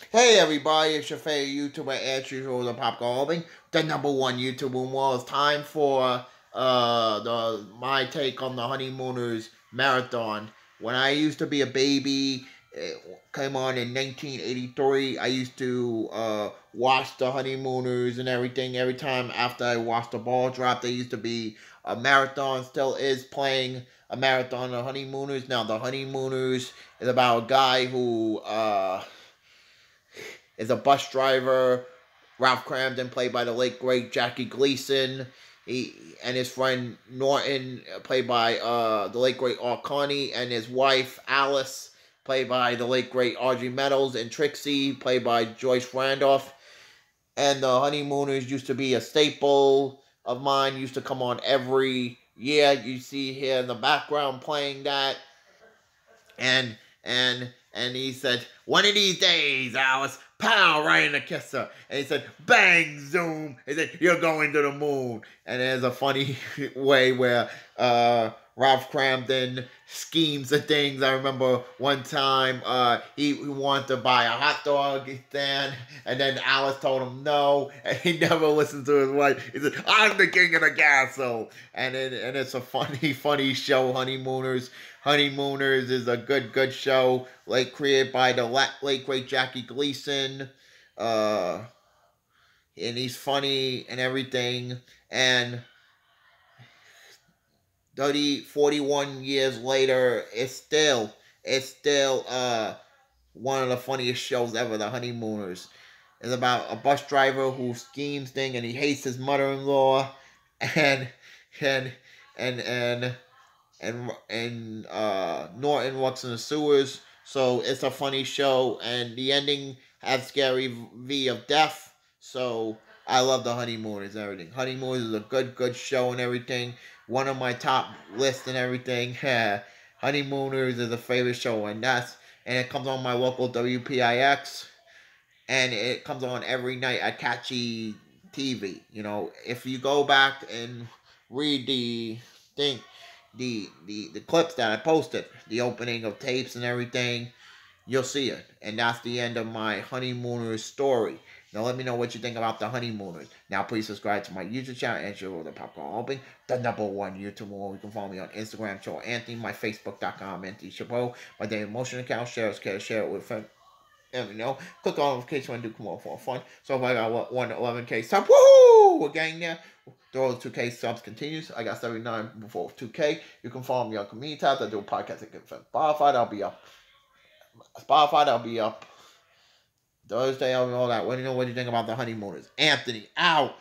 Hey everybody, it's your favorite YouTuber, as usual, the Pop Open, the number one YouTuber in the world. It's time for uh the my take on the Honeymooners Marathon. When I used to be a baby, it came on in 1983. I used to uh watch the Honeymooners and everything. Every time after I watched the ball drop, there used to be a marathon. Still is playing a marathon of Honeymooners. Now the Honeymooners is about a guy who uh is a bus driver. Ralph Kramden, played by the late great Jackie Gleason. He and his friend Norton, played by uh, the late great Art Carney, and his wife Alice, played by the late great Audrey Meadows, and Trixie, played by Joyce Randolph. And the Honeymooners used to be a staple of mine. Used to come on every year. You see here in the background playing that, and and and he said, "One of these days, Alice, pow, right in the kisser. And he said, bang, zoom. He said, you're going to the moon. And there's a funny way where uh, Ralph Kramden schemes of things. I remember one time uh, he, he wanted to buy a hot dog stand, and then Alice told him no, and he never listened to his wife. He said, I'm the king of the castle. And, it, and it's a funny, funny show, Honeymooners. Honeymooners is a good, good show, like created by the late great Jackie Gleason. Uh, and he's funny and everything. And 30, 41 years later, it's still, it's still uh, one of the funniest shows ever, The Honeymooners. It's about a bus driver who schemes thing and he hates his mother-in-law and and and and and and uh, Norton works in the sewers. So it's a funny show, and the ending has scary V of death. So I love the Honeymooners and everything. Honeymooners is a good, good show and everything. One of my top lists and everything. Honeymooners is a favorite show, and that's and it comes on my local WPIX, and it comes on every night at Catchy TV. You know, if you go back and read the thing, the the the clips that I posted, the opening of tapes and everything, you'll see it. And that's the end of my honeymooners story. Now let me know what you think about the honeymooners. Now please subscribe to my YouTube channel and share the popcorn open. The number one YouTube channel. You can follow me on Instagram, show Anthony, my Facebook.com, Anthony Chobot, my Dailymotion account, share it, share it with friends. And you know, click on notification when I do come on for fun. So if I got 111k sub, woohoo! We're getting there. The 2K subs continues. I got 79 before 2K. You can follow me on community tabs. I do a podcast at Spotify. I'll be up. Spotify, I'll be up Thursday. All that. What do you know? What do you think about the honeymooners? Anthony, out.